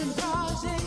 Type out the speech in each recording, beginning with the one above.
and pauses.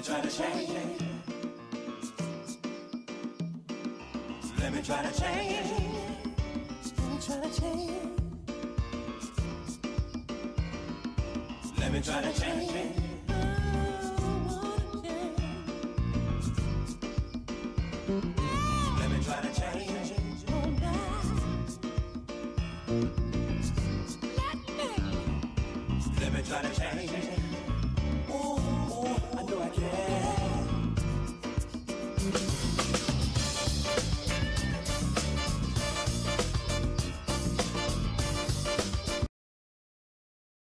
Let me try to change. Let me try to change it. Let me try to change it.